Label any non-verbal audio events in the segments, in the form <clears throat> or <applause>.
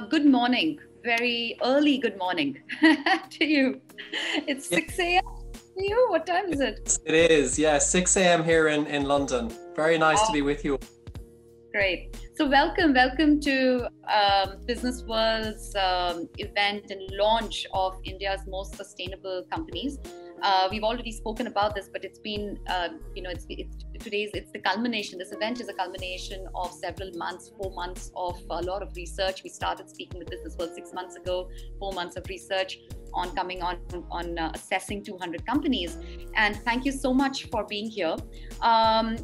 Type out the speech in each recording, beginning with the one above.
uh, good morning. Very early good morning <laughs> to you. It's 6 a.m. to you. What time is it? It is, yeah, 6 a.m. here in, in London. Very nice oh. to be with you. Great. So, welcome, welcome to um, Businessworld's um, event and launch of India's most sustainable companies. Uh, we've already spoken about this, but it's been, uh, you know, it's, it's today's it's the culmination. This event is a culmination of several months, four months of a lot of research. We started speaking with Businessworld six months ago, four months of research on coming on on uh, assessing 200 companies. And thank you so much for being here. Um,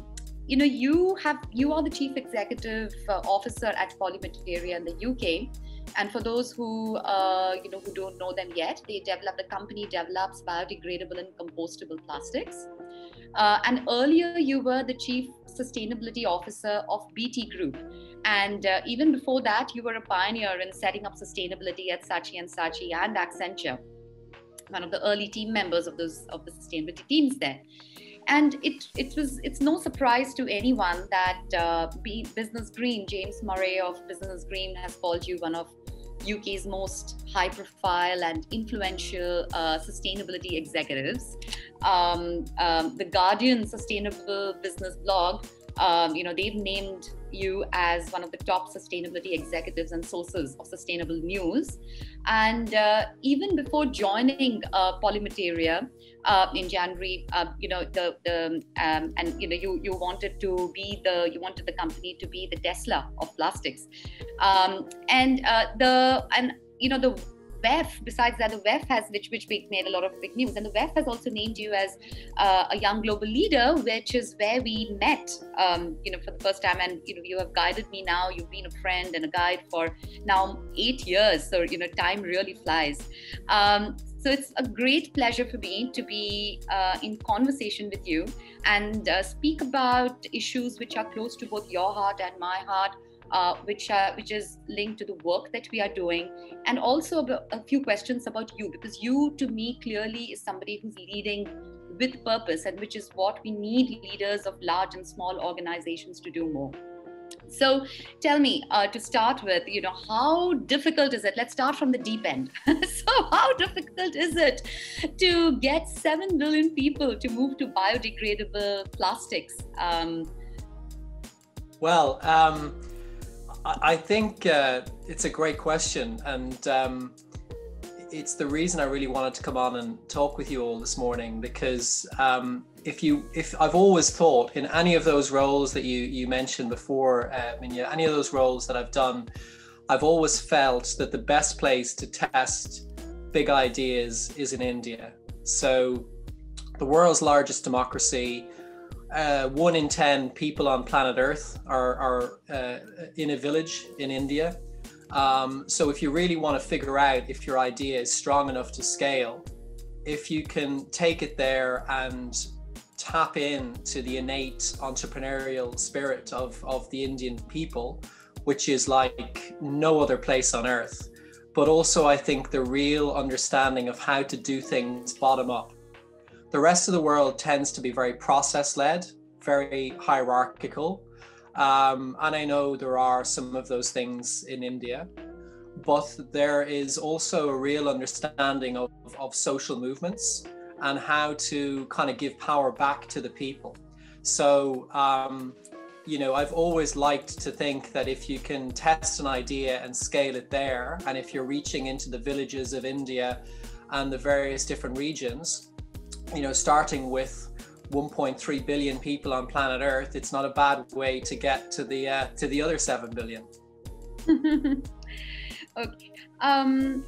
you know, you have you are the chief executive uh, officer at Polymateria in the UK. And for those who uh, you know who don't know them yet, they develop the company develops biodegradable and compostable plastics. Uh, and earlier, you were the chief sustainability officer of BT Group, and uh, even before that, you were a pioneer in setting up sustainability at Saatchi and Saatchi and Accenture, one of the early team members of those of the sustainability teams there and it it was it's no surprise to anyone that uh, Business Green, James Murray of Business Green, has called you one of UK's most high profile and influential uh, sustainability executives. Um, um, the Guardian Sustainable Business blog, um, you know, they've named you as one of the top sustainability executives and sources of sustainable news. And uh, even before joining uh, Polymateria uh, in January, uh, you know, the, the um, and you know, you you wanted to be the you wanted the company to be the Tesla of plastics, um, and uh, the and you know the WEF, besides that, the WEF has, which which made a lot of big news, and the WEF has also named you as uh, a young global leader, which is where we met, um, you know, for the first time. And you know, you have guided me now. You've been a friend and a guide for now eight years. So you know, time really flies. Um, so it's a great pleasure for me to be uh, in conversation with you and uh, speak about issues which are close to both your heart and my heart uh, which are, which is linked to the work that we are doing, and also a few questions about you because you, to me, clearly is somebody who's leading with purpose, and which is what we need leaders of large and small organizations to do more. So tell me uh, to start with, you know, how difficult is it? Let's start from the deep end. <laughs> so how difficult is it to get 7 billion people to move to biodegradable plastics? Um, well, um, I think uh, it's a great question, and um, it's the reason I really wanted to come on and talk with you all this morning. Because um, if you, if I've always thought in any of those roles that you you mentioned before, uh, Miniya, any of those roles that I've done, I've always felt that the best place to test big ideas is in India. So, the world's largest democracy uh, one in 10 people on planet Earth are, are uh, in a village in India. Um, so, if you really want to figure out if your idea is strong enough to scale, if you can take it there and tap in to the innate entrepreneurial spirit of, of the Indian people, which is like no other place on earth, but also I think the real understanding of how to do things bottom up the rest of the world tends to be very process led, very hierarchical. Um, and I know there are some of those things in India, but there is also a real understanding of, of social movements and how to kind of give power back to the people. So, um, you know, I've always liked to think that if you can test an idea and scale it there, and if you're reaching into the villages of India and the various different regions, you know, starting with 1.3 billion people on planet Earth, it's not a bad way to get to the uh, to the other seven billion. <laughs> okay, um,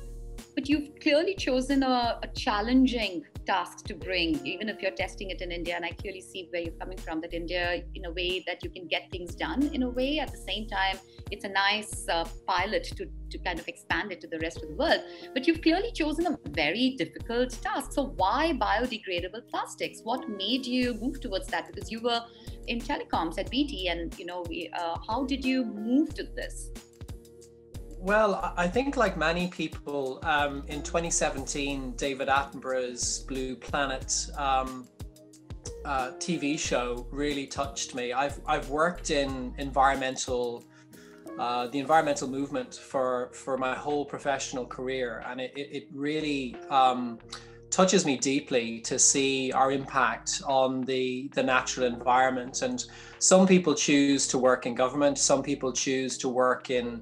but you've clearly chosen a, a challenging tasks to bring, even if you're testing it in India. And I clearly see where you're coming from that India, in a way that you can get things done in a way. At the same time, it's a nice uh, pilot to, to kind of expand it to the rest of the world. But you've clearly chosen a very difficult task. So, why biodegradable plastics? What made you move towards that? Because you were in telecoms at BT, and you know, we, uh, how did you move to this? Well, I think like many people, um, in 2017, David Attenborough's Blue Planet um, uh, TV show really touched me. I've I've worked in environmental uh, the environmental movement for for my whole professional career, and it it, really um, touches me deeply to see our impact on the the natural environment. And some people choose to work in government, some people choose to work in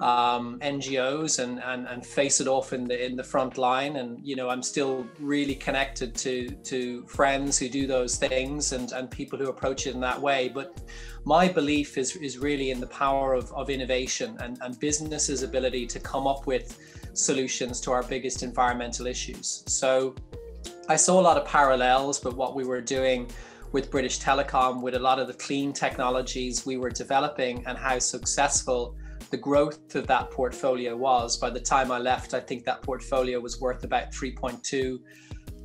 um, NGOs and, and and face it off in the in the front line. And you know, I'm still really connected to to friends who do those things and and people who approach it in that way. But my belief is is really in the power of, of innovation and, and businesses' ability to come up with solutions to our biggest environmental issues. So I saw a lot of parallels but what we were doing with British Telecom, with a lot of the clean technologies we were developing and how successful the growth of that portfolio was. By the time I left, I think that portfolio was worth about 3.2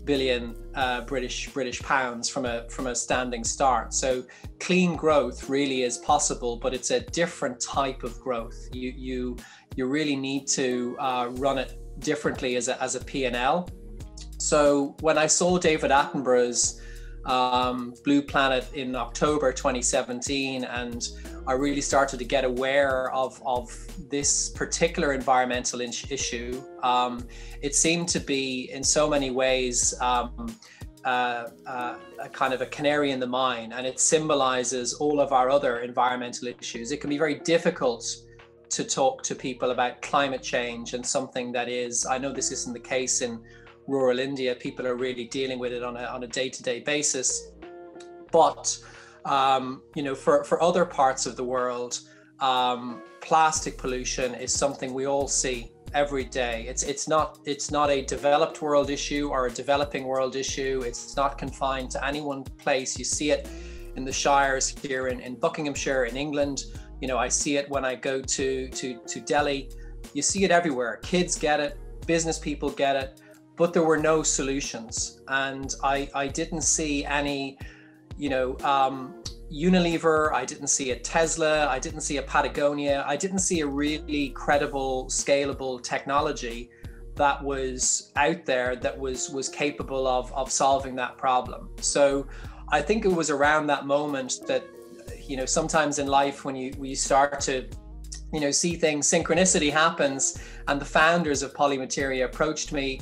billion uh, British British pounds from a from a standing start. So clean growth really is possible, but it's a different type of growth. You you you really need to uh, run it differently as a as a P&L. So when I saw David Attenborough's um, Blue Planet in October 2017, and I really started to get aware of, of this particular environmental issue. Um, it seemed to be, in so many ways, um, uh, uh, a kind of a canary in the mine, and it symbolizes all of our other environmental issues. It can be very difficult to talk to people about climate change and something that is, I know this isn't the case in rural India, people are really dealing with it on a, on a day-to-day basis. But um, you know, for, for other parts of the world, um, plastic pollution is something we all see every day. It's it's not it's not a developed world issue or a developing world issue. It's not confined to any one place. You see it in the shires here in, in Buckinghamshire in England. You know, I see it when I go to to to Delhi. You see it everywhere. Kids get it, business people get it, but there were no solutions. And I I didn't see any you know, um, Unilever, I didn't see a Tesla, I didn't see a Patagonia, I didn't see a really credible, scalable technology that was out there that was was capable of of solving that problem. So I think it was around that moment that you know sometimes in life when you when you start to you know see things synchronicity happens and the founders of polymateria approached me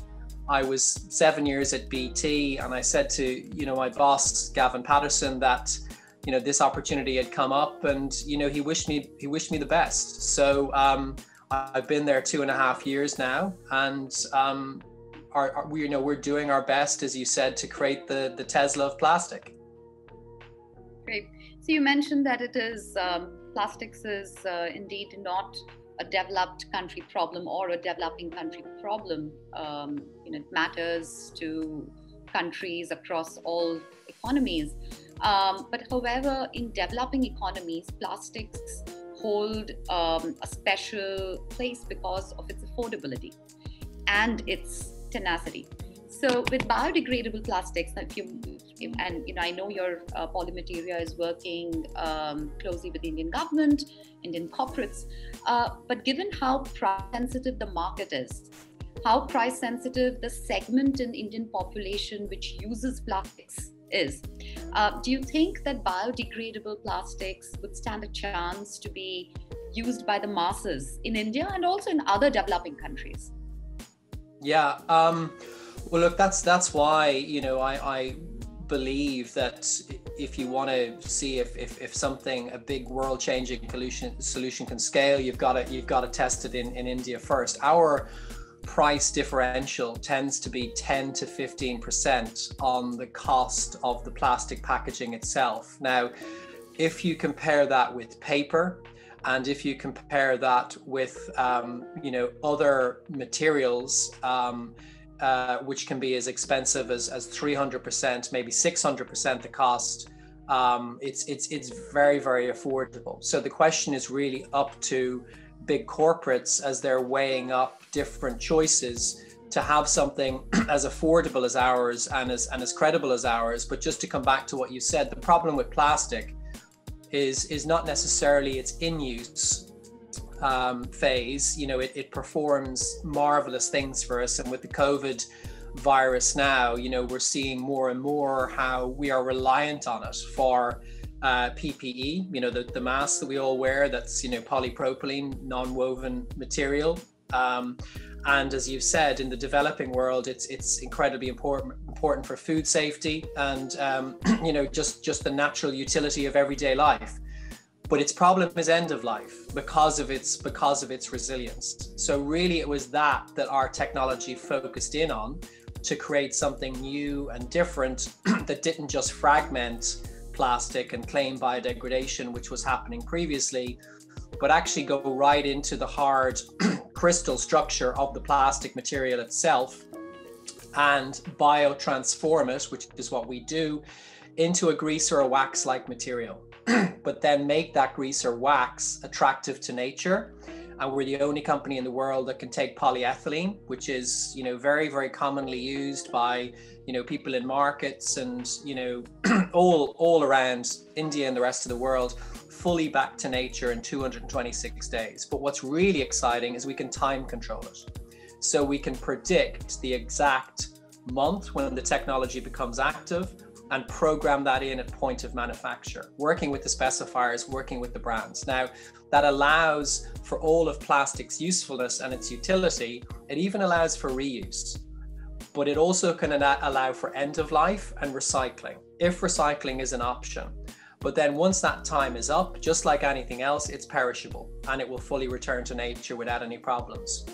I was seven years at BT, and I said to you know my boss Gavin Patterson that you know this opportunity had come up, and you know he wished me he wished me the best. So um, I've been there two and a half years now, and um, our, our, we you know we're doing our best, as you said, to create the the Tesla of plastic. Great. So you mentioned that it is um, plastics is uh, indeed not a developed country problem or a developing country problem. Um, you know, it matters to countries across all economies. Um, but however, in developing economies, plastics hold um, a special place because of its affordability and its tenacity. So with biodegradable plastics, if you, and you know, I know your uh, Polymateria is working um, closely with the Indian government, Indian corporates, uh, but given how price sensitive the market is, how price sensitive the segment in Indian population which uses plastics is, uh, do you think that biodegradable plastics would stand a chance to be used by the masses in India and also in other developing countries? Yeah. Um, well, look, that's that's why you know I, I believe that if you want to see if, if, if something a big world changing solution solution can scale, you've got to you've got to test it in, in India first. Our price differential tends to be 10 to 15 percent on the cost of the plastic packaging itself. Now, if you compare that with paper, and if you compare that with um, you know other materials um, uh, which can be as expensive as, as 300%, maybe 600% the cost. Um, it's, it's, it's very, very affordable. So the question is really up to big corporates as they're weighing up different choices to have something <clears throat> as affordable as ours and as, and as credible as ours. But just to come back to what you said, the problem with plastic is, is not necessarily its in use um, phase, you know, it, it performs marvelous things for us. And with the COVID virus now, you know, we're seeing more and more how we are reliant on it for uh, PPE, you know, the, the mask that we all wear that's, you know, polypropylene, non woven material. Um, and as you've said, in the developing world, it's it's incredibly important important for food safety and um, <clears throat> you know just just the natural utility of everyday life. But its problem is end of life because of its because of its resilience. So really, it was that that our technology focused in on to create something new and different <clears throat> that didn't just fragment plastic and claim biodegradation, which was happening previously, but actually go right into the hard <clears throat> crystal structure of the plastic material itself and biotransform it, which is what we do, into a grease or a wax like material. But then make that grease or wax attractive to nature. And we're the only company in the world that can take polyethylene which is you know very very commonly used by you know people in markets and you know <clears throat> all all around india and the rest of the world fully back to nature in 226 days. But what's really exciting is we can time control it. So we can predict the exact month when the technology becomes active and program that in at point of manufacture, working with the specifiers, working with the brands. Now, that allows for all of plastic's usefulness and its utility. It even allows for reuse, but it also can allow for end of life and recycling, if recycling is an option. But then once that time is up, just like anything else, it's perishable and it will fully return to nature without any problems.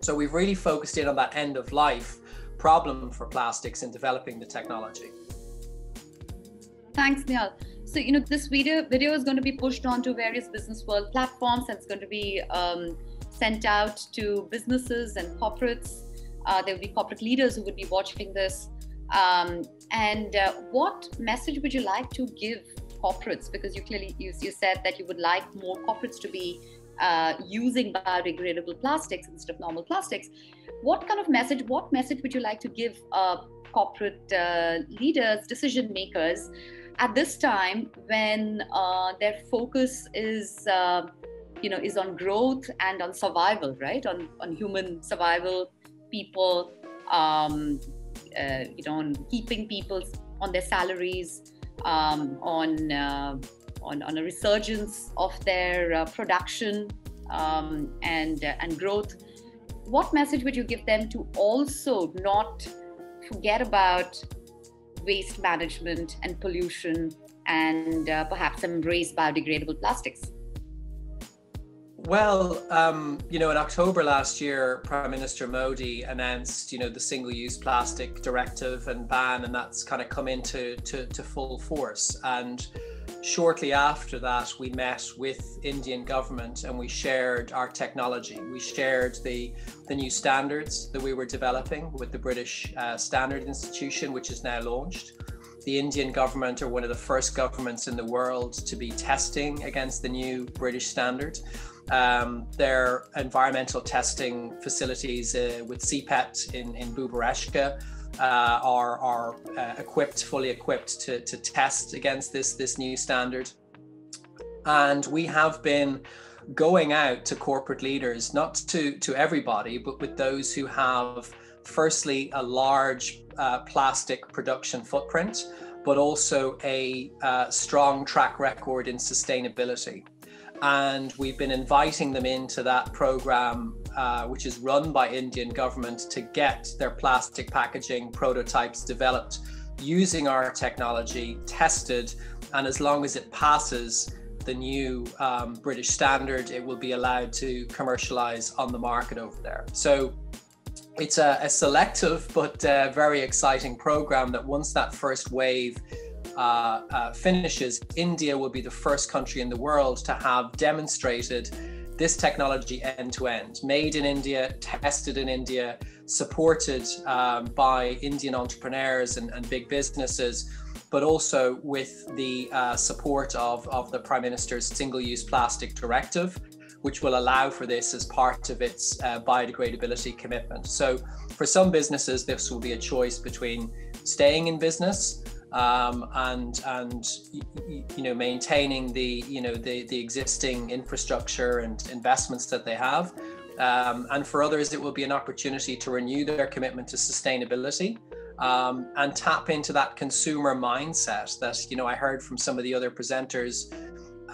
So we've really focused in on that end of life problem for plastics in developing the technology. Thanks, Niall. So, you know, this video video is going to be pushed onto various Businessworld platforms and it's going to be um, sent out to businesses and corporates. Uh, there will be corporate leaders who would be watching this. Um, and uh, what message would you like to give corporates? Because you clearly you, you said that you would like more corporates to be uh, using biodegradable plastics instead of normal plastics. What kind of message? What message would you like to give uh, corporate uh, leaders, decision makers? At this time when uh, their focus is uh, you know is on growth and on survival right? On on human survival people um, uh, you know on keeping people on their salaries um, on, uh, on on a resurgence of their uh, production um, and uh, and growth. What message would you give them to also not forget about waste management and pollution and uh, perhaps embrace biodegradable plastics? Well, um, you know, in October last year, Prime Minister Modi announced, you know, the single-use plastic directive and ban, and that's kind of come into to, to full force. And shortly after that, we met with Indian government and we shared our technology. We shared the the new standards that we were developing with the British uh, Standard Institution, which is now launched. The Indian government are one of the first governments in the world to be testing against the new British standard. Um, their environmental testing facilities uh, with CIPET in, in Bhubaneswar uh, are, are uh, equipped, fully equipped to, to test against this, this new standard. And we have been going out to corporate leaders, not to, to everybody, but with those who have, firstly, a large uh, plastic production footprint, but also a uh, strong track record in sustainability and we've been inviting them into that program uh, which is run by indian government to get their plastic packaging prototypes developed using our technology tested. And as long as it passes the new um, british standard it will be allowed to commercialize on the market over there. So it's a, a selective but uh, very exciting program that once that first wave uh, uh, finishes, India will be the first country in the world to have demonstrated this technology end to end, made in India, tested in India, supported um, by Indian entrepreneurs and, and, big businesses, but also with the uh, support of, of the Prime Minister's single use plastic directive, which will allow for this as part of its uh, biodegradability commitment. So, for some businesses, this will be a choice between staying in business um, and and you know maintaining the you know the the existing infrastructure and investments that they have. Um, and for others, it will be an opportunity to renew their commitment to sustainability um, and tap into that consumer mindset that you know I heard from some of the other presenters.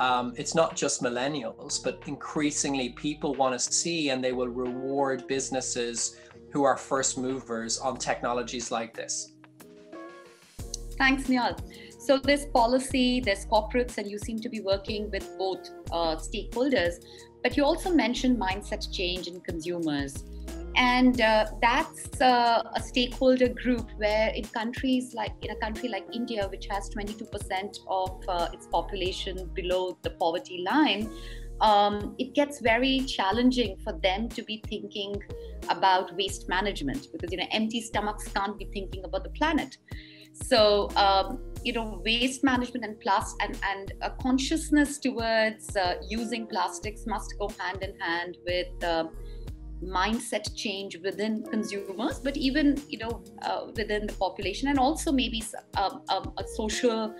Um, it's not just millennials, but increasingly people want to see and they will reward businesses who are first movers on technologies like this. Thanks, Niall. So there's policy, there's corporates, and you seem to be working with both uh, stakeholders. But you also mentioned mindset change in consumers. And uh, that's uh, a stakeholder group where in countries like in a country like India, which has 22% of uh, its population below the poverty line, um, it gets very challenging for them to be thinking about waste management because you know empty stomachs can't be thinking about the planet. So um, you know waste management and plus and and a consciousness towards uh, using plastics must go hand in hand with uh, mindset change within consumers but even you know uh, within the population and also maybe um, um, a social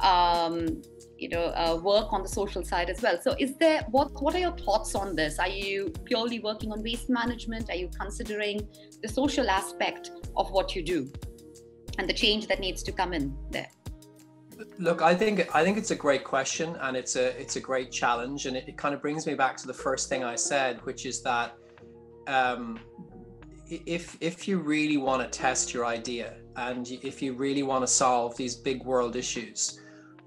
um, you know uh, work on the social side as well. So is there what what are your thoughts on this? Are you purely working on waste management? Are you considering the social aspect of what you do and the change that needs to come in there Look, I think I think it's a great question and it's a it's a great challenge, and it, it kind of brings me back to the first thing I said, which is that um, if if you really want to test your idea and if you really want to solve these big world issues,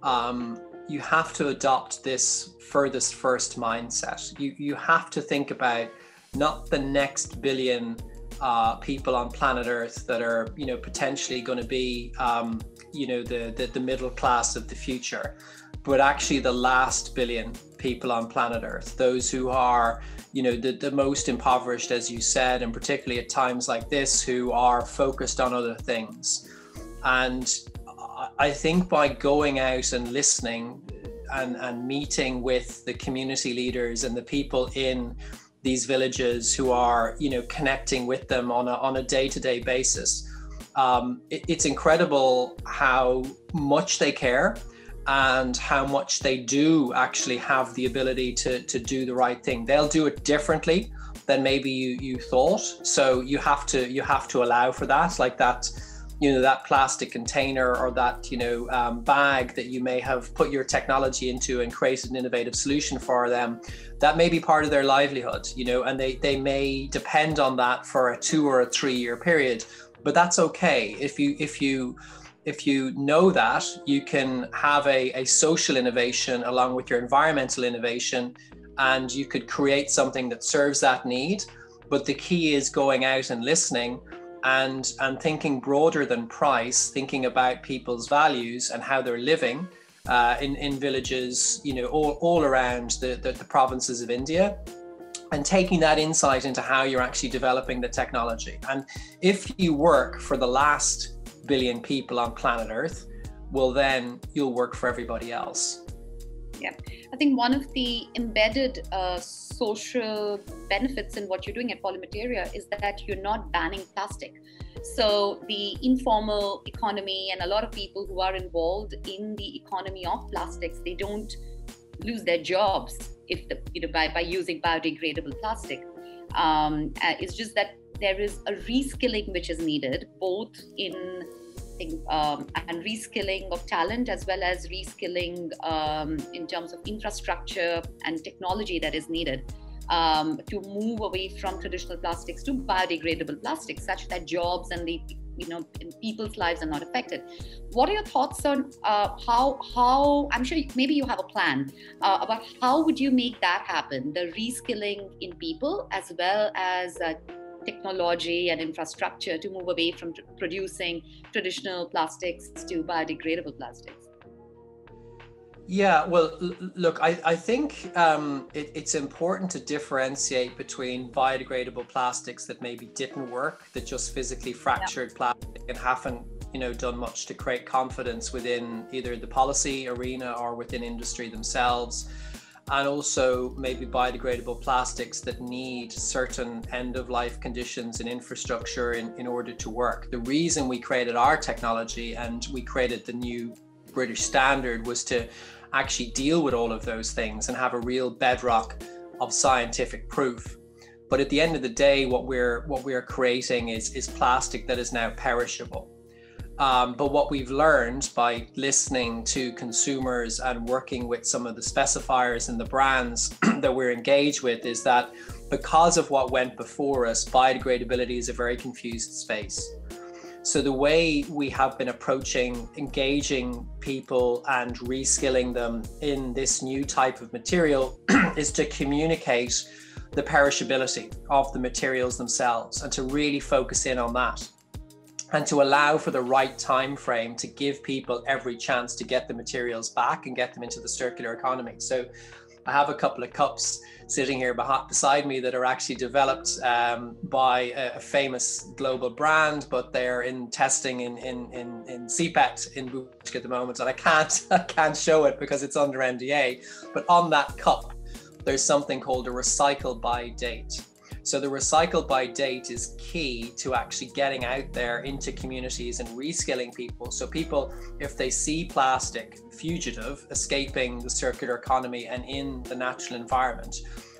um, you have to adopt this furthest first mindset. You you have to think about not the next billion uh, people on planet Earth that are you know potentially going to be um, you know the, the the middle class of the future, but actually the last billion people on planet Earth, those who are you know the, the most impoverished as you said and particularly at times like this who are focused on other things. And i think by going out and listening and, and meeting with the community leaders and the people in these villages who are you know connecting with them on a, on a day-to-day basis um, it, it's incredible how much they care and how much they do actually have the ability to, to do the right thing. They'll do it differently than maybe you, you thought. So you have to you have to allow for that, like that, you know, that plastic container or that you know um, bag that you may have put your technology into and created an innovative solution for them. That may be part of their livelihood, you know, and they they may depend on that for a two or a three year period. But that's okay if you if you if you know that, you can have a, a social innovation along with your environmental innovation, and you could create something that serves that need. But the key is going out and listening and, and thinking broader than price, thinking about people's values and how they're living. Uh, in, in villages, you know, all, all around the, the, the provinces of India and taking that insight into how you're actually developing the technology. And if you work for the last billion people on planet Earth, well, then you'll work for everybody else. Yeah, I think one of the embedded uh, social benefits in what you're doing at Polymateria is that you're not banning plastic. So the informal economy and a lot of people who are involved in the economy of plastics, they don't lose their jobs if the, you know by, by using biodegradable plastic. Um, uh, it's just that there is a reskilling which is needed both in um, and reskilling of talent as well as reskilling um, in terms of infrastructure and technology that is needed um, to move away from traditional plastics to biodegradable plastics such that jobs and the you know people's lives are not affected. What are your thoughts on uh, how how i'm sure maybe you have a plan uh, about how would you make that happen? The reskilling in people as well as uh, technology and infrastructure to move away from producing traditional plastics to biodegradable plastics? Yeah, well, look, I, I think um, it, it's important to differentiate between biodegradable plastics that maybe didn't work, that just physically fractured yeah. plastic and haven't, you know, done much to create confidence within either the policy arena or within industry themselves and also maybe biodegradable plastics that need certain end of life conditions and infrastructure in, in order to work. The reason we created our technology and we created the new British standard was to actually deal with all of those things and have a real bedrock of scientific proof. But at the end of the day, what we're what we're creating is is plastic that is now perishable. Um, but what we've learned by listening to consumers and working with some of the specifiers and the brands <clears throat> that we're engaged with is that because of what went before us, biodegradability is a very confused space. So the way we have been approaching engaging people and reskilling them in this new type of material <clears throat> is to communicate the perishability of the materials themselves and to really focus in on that and to allow for the right time frame to give people every chance to get the materials back and get them into the circular economy. So i have a couple of cups sitting here beside me that are actually developed um, by a, a, famous global brand but they're in testing in in in, in CIPET in Bushk at the moment and i can't <laughs> i can't show it because it's under nda but on that cup there's something called a recycle by date so the recycle by date is key to actually getting out there into communities and reskilling people. So people, if they see plastic fugitive escaping the circular economy and in the natural environment,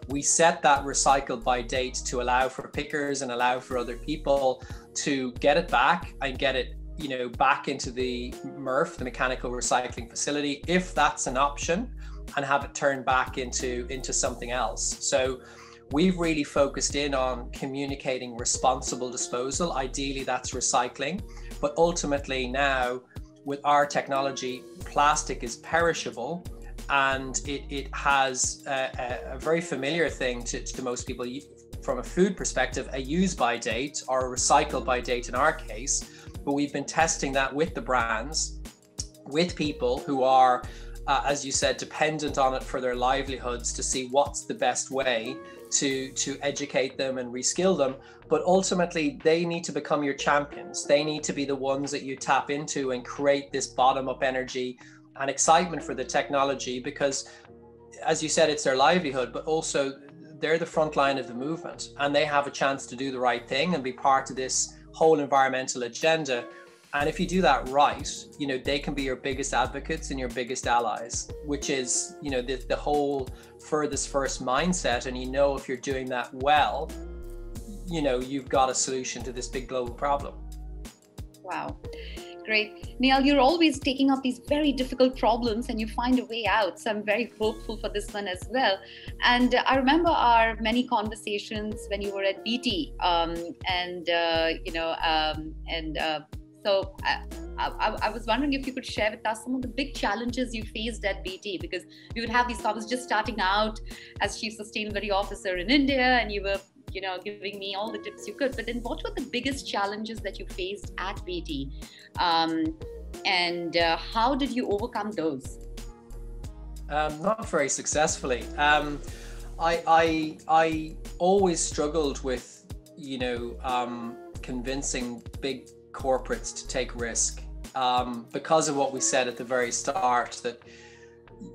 we set that recycle by date to allow for pickers and allow for other people to get it back and get it you know back into the MRF, the mechanical recycling facility, if that's an option, and have it turned back into into something else. So we've really focused in on communicating responsible disposal. Ideally, that's recycling. But ultimately, now with our technology, plastic is perishable and it, it has a, a very familiar thing to, to most people from a food perspective a use by date or a recycle by date in our case. But we've been testing that with the brands, with people who are uh, as you said, dependent on it for their livelihoods to see what's the best way to to educate them and reskill them but ultimately they need to become your champions. They need to be the ones that you tap into and create this bottom up energy and excitement for the technology because as you said it's their livelihood but also they're the front line of the movement and they have a chance to do the right thing and be part of this whole environmental agenda and if you do that right you know they can be your biggest advocates and your biggest allies which is you know the, the whole furthest first mindset. And you know if you're doing that well you know you've got a solution to this big global problem. Wow. Great. Niall you're always taking up these very difficult problems and you find a way out. So i'm very hopeful for this one as well. And i remember our many conversations when you were at bt um, and uh, you know um, and uh, so I, I, I, was wondering if you could share with us some of the big challenges you faced at BT because you would have these conversations just starting out as chief sustainability officer in India, and you were you know giving me all the tips you could. But then, what were the biggest challenges that you faced at BT, um, and uh, how did you overcome those? Um, not very successfully. Um, I, I I always struggled with you know um, convincing big corporates to take risk. Um, because of what we said at the very start that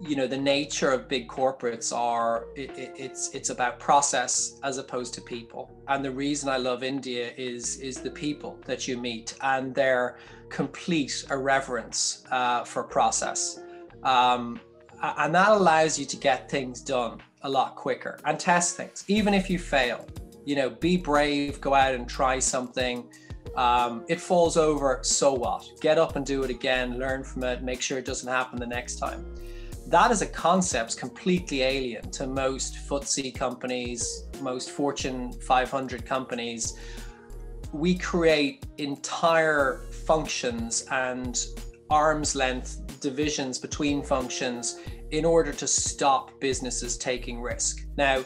you know the nature of big corporates are it, it, it's it's about process as opposed to people. And the reason i love india is is the people that you meet and their complete irreverence uh, for process. Um, and that allows you to get things done a lot quicker and test things even if you fail. You know be brave go out and try something um, it falls over, so what? Get up and do it again, learn from it, make sure it doesn't happen the next time. That is a concept completely alien to most FTSE companies, most Fortune 500 companies. We create entire functions and arm's length divisions between functions in order to stop businesses taking risk. Now,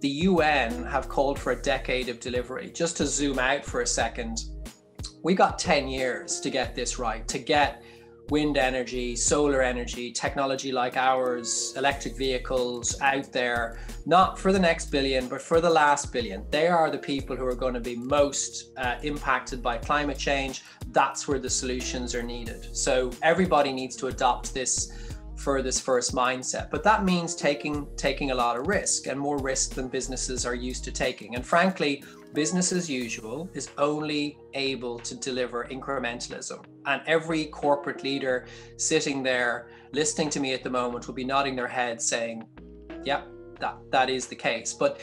the UN have called for a decade of delivery. Just to zoom out for a second, we got 10 years to get this right, to get wind energy, solar energy, technology like ours, electric vehicles out there, not for the next billion, but for the last billion. They are the people who are going to be most uh, impacted by climate change. That's where the solutions are needed. So everybody needs to adopt this furthest first mindset but that means taking taking a lot of risk and more risk than businesses are used to taking and frankly business as usual is only able to deliver incrementalism. And every corporate leader sitting there listening to me at the moment will be nodding their head saying, yeah, that, that is the case. But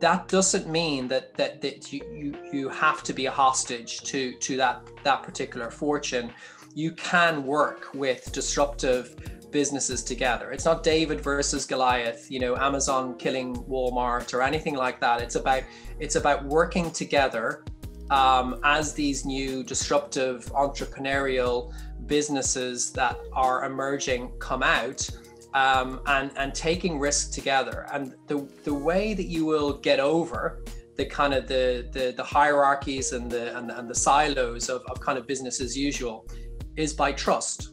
that doesn't mean that that, that you, you you have to be a hostage to to that that particular fortune you can work with disruptive businesses together it's not david versus goliath you know amazon killing walmart or anything like that it's about it's about working together um, as these new disruptive entrepreneurial businesses that are emerging come out um, and and taking risks together. And the the way that you will get over the kind of the the, the hierarchies and the and, and the silos of, of kind of business as usual is by trust.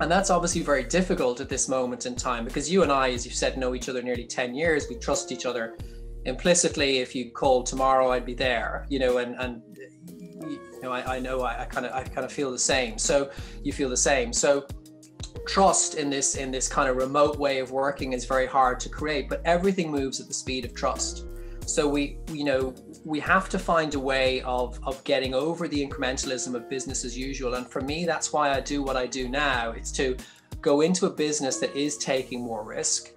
And that's obviously very difficult at this moment in time because you and I, as you said, know each other nearly 10 years. We trust each other implicitly. If you call tomorrow, I'd be there, you know, and, and you know, I, I know I, I kind of I kind of feel the same. So you feel the same. So trust in this in this kind of remote way of working is very hard to create but everything moves at the speed of trust so we you know we have to find a way of of getting over the incrementalism of business as usual. And for me that's why i do what i do now. It's to go into a business that is taking more risk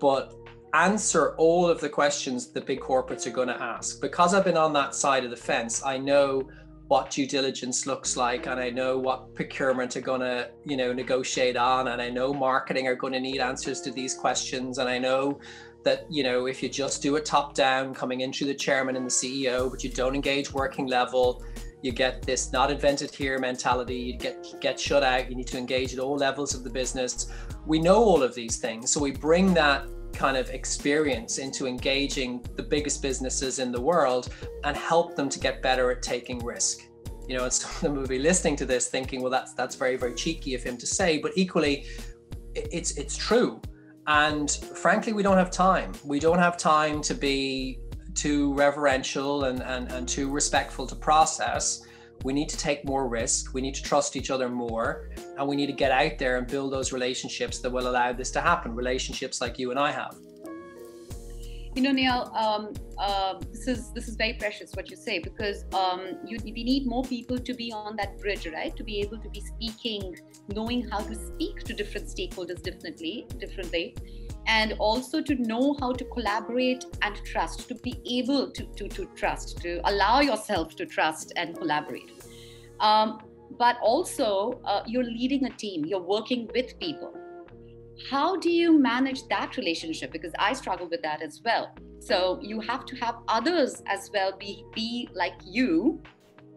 but answer all of the questions the big corporates are going to ask. Because i've been on that side of the fence i know what due diligence looks like and I know what procurement are going to, you know, negotiate on and I know marketing are going to need answers to these questions and I know that, you know, if you just do it top down coming in through the chairman and the CEO but you don't engage working level, you get this not invented here mentality, you get get shut out, you need to engage at all levels of the business. We know all of these things. So we bring that kind of experience into engaging the biggest businesses in the world and help them to get better at taking risk. You know, and some of them will be listening to this thinking, well, that's that's very, very cheeky of him to say, but equally it's it's true. And frankly, we don't have time. We don't have time to be too reverential and, and, and too respectful to process. We need to take more risk. We need to trust each other more. And we need to get out there and build those relationships that will allow this to happen relationships like you and i have you know Niall um, uh, this is this is very precious what you say because um, you, we need more people to be on that bridge right to be able to be speaking knowing how to speak to different stakeholders differently differently and also to know how to collaborate and trust, to be able to, to, to trust, to allow yourself to trust and collaborate. Um, but also, uh, you're leading a team, you're working with people. How do you manage that relationship? Because I struggle with that as well. So you have to have others as well be, be like you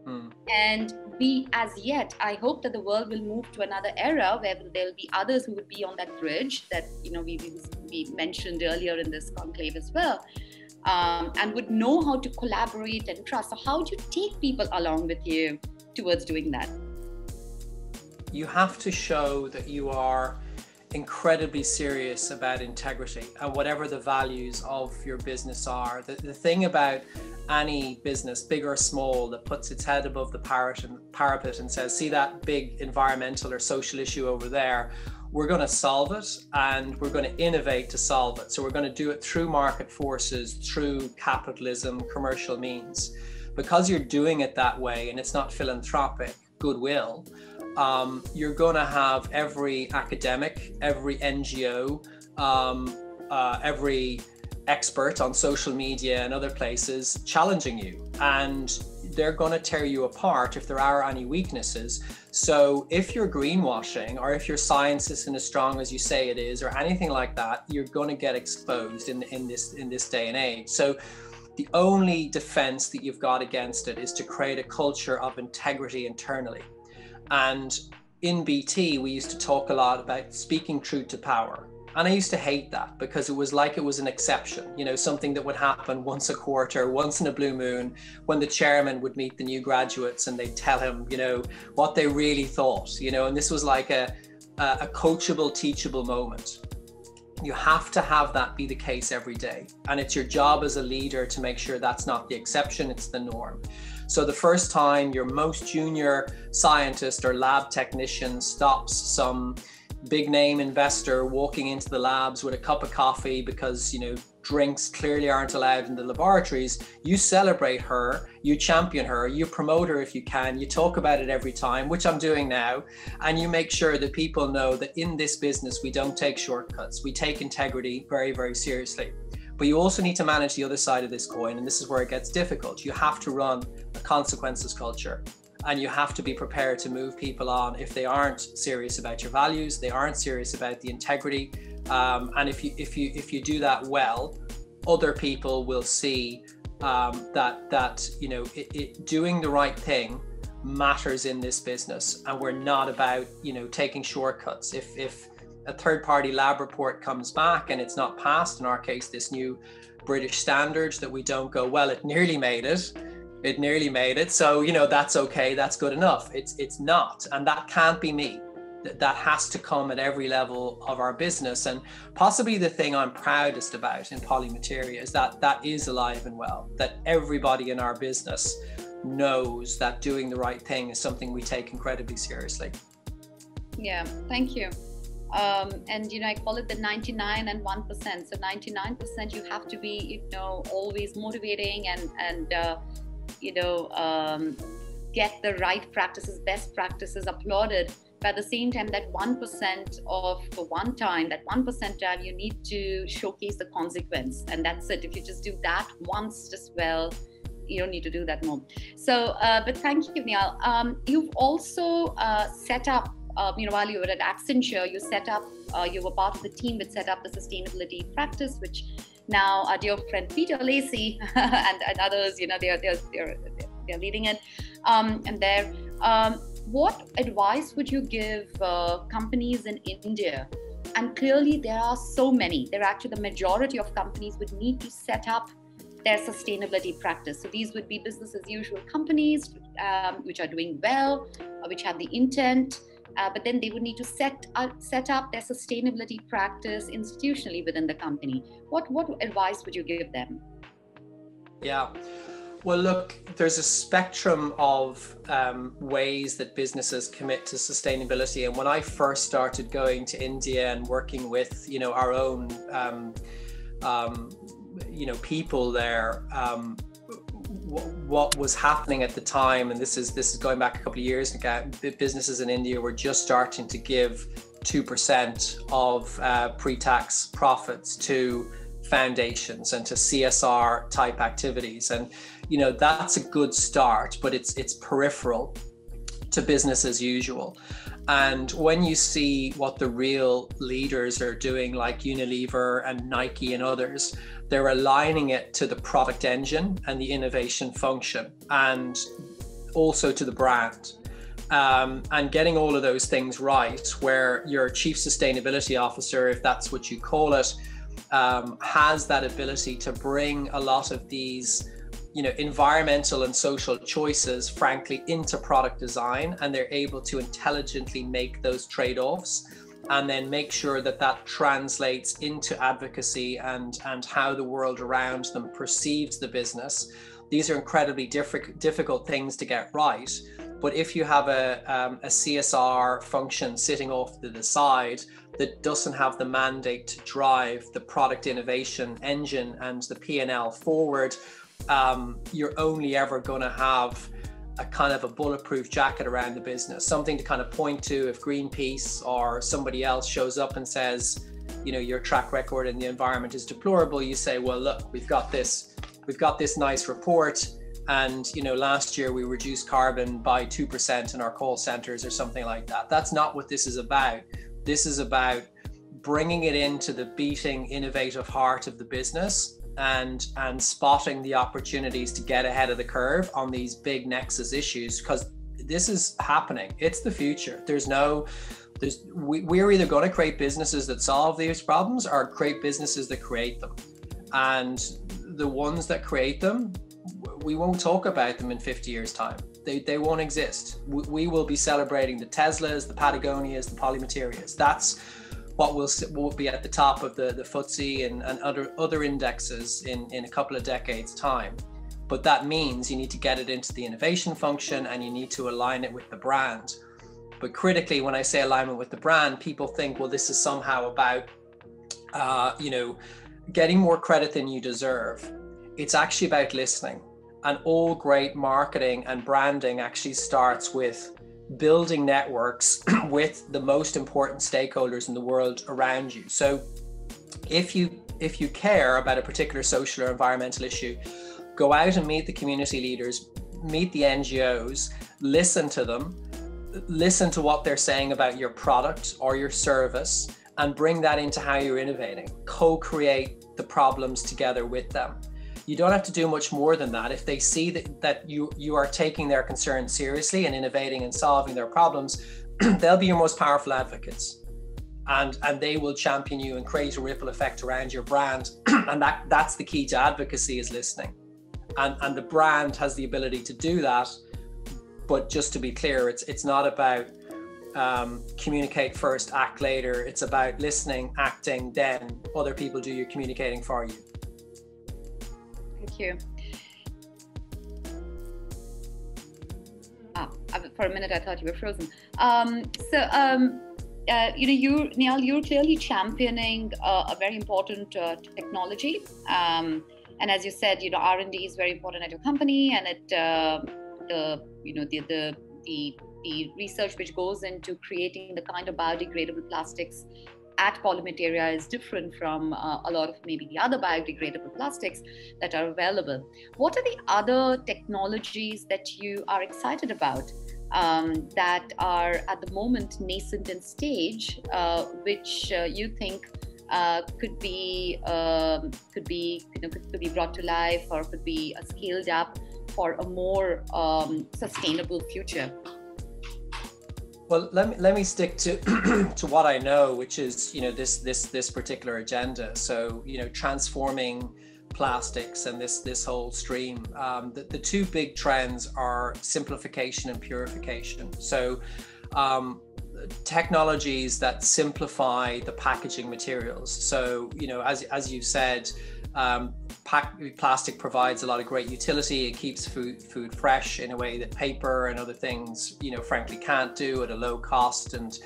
Mm. And be as yet, I hope that the world will move to another era where there'll be others who will be on that bridge that you know we, we mentioned earlier in this conclave as well, um, and would know how to collaborate and trust. So, how do you take people along with you towards doing that? You have to show that you are incredibly serious about integrity and whatever the values of your business are. The, the thing about any business, big or small, that puts its head above the parrot and, parapet and says, see that big environmental or social issue over there, we're going to solve it and we're going to innovate to solve it. So we're going to do it through market forces, through capitalism, commercial means. Because you're doing it that way and it's not philanthropic goodwill, um, you're going to have every academic, every NGO, um, uh, every expert on social media and other places challenging you. And they're going to tear you apart if there are any weaknesses. So if you're greenwashing or if your science isn't as strong as you say it is or anything like that, you're going to get exposed in, in this in this day and age. So the only defense that you've got against it is to create a culture of integrity internally. And in BT, we used to talk a lot about speaking truth to power. And I used to hate that because it was like it was an exception, you know, something that would happen once a quarter, once in a blue moon, when the chairman would meet the new graduates and they'd tell him, you know, what they really thought, you know, and this was like a, a coachable, teachable moment. You have to have that be the case every day. And it's your job as a leader to make sure that's not the exception, it's the norm. So the first time your most junior scientist or lab technician stops some big name investor walking into the labs with a cup of coffee because you know drinks clearly aren't allowed in the laboratories you celebrate her you champion her you promote her if you can you talk about it every time which i'm doing now and you make sure that people know that in this business we don't take shortcuts. We take integrity very very seriously but you also need to manage the other side of this coin and this is where it gets difficult. You have to run a consequences culture and you have to be prepared to move people on if they aren't serious about your values they aren't serious about the integrity um, and if you if you if you do that well other people will see um, that that you know it, it, doing the right thing matters in this business and we're not about you know taking shortcuts. If if a third party lab report comes back and it's not passed in our case this new british standards that we don't go well it nearly made it. It nearly made it. So you know that's okay that's good enough. It's it's not. And that can't be me. That that has to come at every level of our business. And possibly the thing i'm proudest about in polymateria is that that is alive and well that everybody in our business knows that doing the right thing is something we take incredibly seriously. Yeah thank you um, and you know i call it the 99 and 1% so 99% you have to be you know always motivating and and uh, you know um, get the right practices best practices applauded. But at the same time that 1% of the one time that 1% time you need to showcase the consequence. And that's it. If you just do that once just well you don't need to do that more. So uh, but thank you Niall. Um, you've also uh, set up uh, you know, while you were at Accenture, you set up, uh, you were part of the team that set up the sustainability practice, which now our dear friend Peter Lacy <laughs> and, and others, you know, they're they're they're, they're leading it. Um, and there, um, what advice would you give uh, companies in India? And clearly, there are so many. There are actually the majority of companies would need to set up their sustainability practice. So these would be business as usual companies, um, which are doing well, which have the intent uh, but then they would need to set uh, set up their sustainability practice institutionally within the company. What what advice would you give them? Yeah. Well, look, there's a spectrum of um, ways that businesses commit to sustainability. And when I first started going to India and working with, you know, our own, um, um, you know, people there, um, what was happening at the time, and this is this is going back a couple of years ago, businesses in India were just starting to give two percent of uh, pre-tax profits to foundations and to CSR type activities, and you know that's a good start, but it's it's peripheral to business as usual. And when you see what the real leaders are doing, like Unilever and Nike and others, they're aligning it to the product engine and the innovation function and also to the brand. Um, and getting all of those things right, where your chief sustainability officer, if that's what you call it, um, has that ability to bring a lot of these you know environmental and social choices frankly into product design and they're able to intelligently make those trade-offs and then make sure that that translates into advocacy and and how the world around them perceives the business. These are incredibly diff- difficult things to get right but if you have a, um, a csr function sitting off to the side that doesn't have the mandate to drive the product innovation engine and the p&l forward um, you're only ever going to have a kind of a bulletproof jacket around the business, something to kind of point to if Greenpeace or somebody else shows up and says, you know, your track record in the environment is deplorable. You say, well, look, we've got this, we've got this nice report. And you know, last year we reduced carbon by two percent in our call centers or something like that. That's not what this is about. This is about bringing it into the beating, innovative heart of the business and and spotting the opportunities to get ahead of the curve on these big nexus issues because this is happening. It's the future. There's no there's we, we're either going to create businesses that solve these problems or create businesses that create them. And the ones that create them we won't talk about them in 50 years time. They, they won't exist. We, we will be celebrating the teslas the patagonias the polymaterias. That's what will will be at the top of the the FTSE and, and other other indexes in in a couple of decades time. But that means you need to get it into the innovation function and you need to align it with the brand. But critically when i say alignment with the brand people think well this is somehow about uh, you know getting more credit than you deserve. It's actually about listening. And all great marketing and branding actually starts with building networks <clears throat> with the most important stakeholders in the world around you. So if you if you care about a particular social or environmental issue, go out and meet the community leaders, meet the NGOs, listen to them, listen to what they're saying about your product or your service, and bring that into how you're innovating. Co create the problems together with them. You don't have to do much more than that. If they see that, that you, you are taking their concerns seriously and innovating and solving their problems, <clears throat> they'll be your most powerful advocates. And, and they will champion you and create a ripple effect around your brand. <clears throat> and that, that's the key to advocacy is listening. And, and the brand has the ability to do that. But just to be clear, it's, it's not about um, communicate first, act later. It's about listening, acting, then other people do your communicating for you. Thank you. Ah, for a minute I thought you were frozen. Um, so, um, uh, you know, you, Niall, you're clearly championing uh, a very important uh, technology. Um, and as you said, you know, R&D is very important at your company, and it, uh, the, you know, the the the the research which goes into creating the kind of biodegradable plastics at Polymateria is different from uh, a lot of maybe the other biodegradable plastics that are available. What are the other technologies that you are excited about um, that are at the moment nascent in stage, uh, which uh, you think uh, could be um, could be you know could, could, be brought to life or could be scaled up for a more um, sustainable future? Well, let me let me stick to <clears throat> to what I know, which is you know this this this particular agenda. So you know transforming plastics and this this whole stream. Um, the, the two big trends are simplification and purification. So um, technologies that simplify the packaging materials. So you know as as you said. Um, pack, plastic provides a lot of great utility. It keeps food food fresh in a way that paper and other things, you know, frankly can't do at a low cost and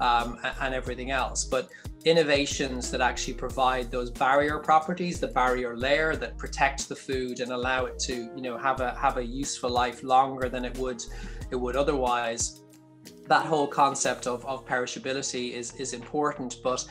um, and everything else. But innovations that actually provide those barrier properties, the barrier layer that protects the food and allow it to, you know, have a have a useful life longer than it would it would otherwise. That whole concept of, of perishability is is important, but